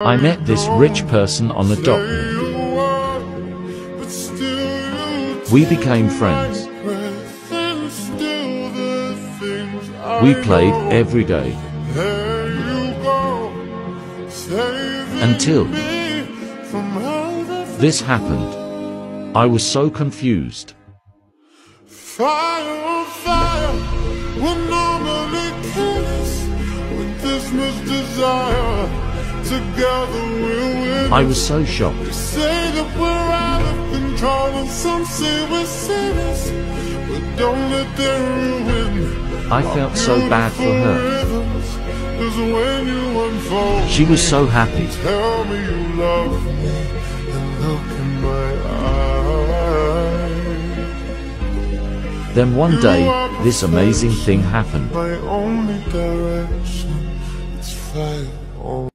I met this rich person on a dock. We became friends. We played every day. Until this happened. I was so confused. Fire, fire, I was so shocked. Say that we're out of control, and some say we're sinners, but don't let them ruin. I felt so bad for her. Rhythms, 'cause when you unfold, She was so happy. tell me you love me and look in my eyes. Then one day, this amazing thing happened. My